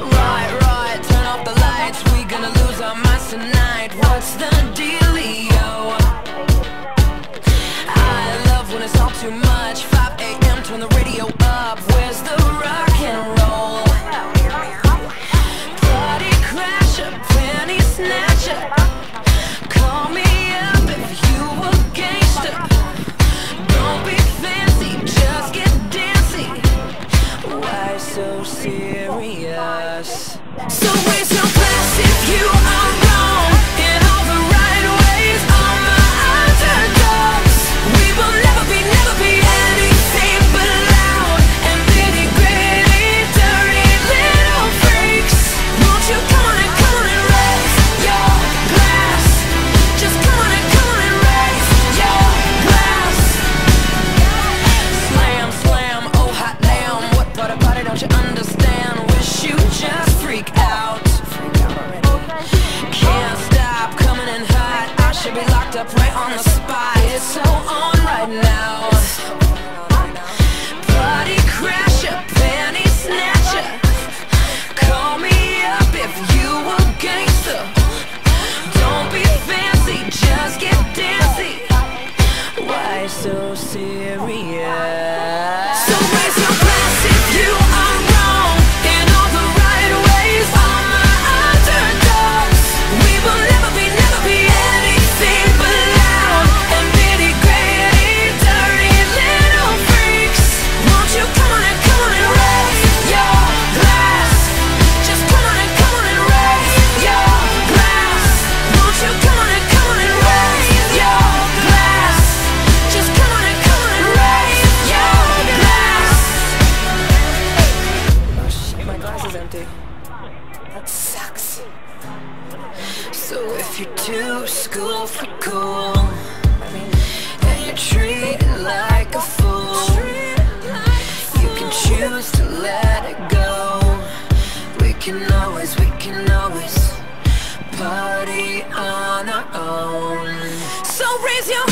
Right, right, turn off the lights We gonna lose our minds tonight What's the dealio? I love when it's all too much 5 a.m. turn the radio So we. fucked up right on the spot. It's so on right now. Bloody crasher, panty snatcher. Call me up if you a gangster. Don't be fancy, just get dancy. Why so serious? is empty. That sucks. So if you're too school for cool, and you're treated like a fool, you can choose to let it go. We can always, we can always party on our own. So raise your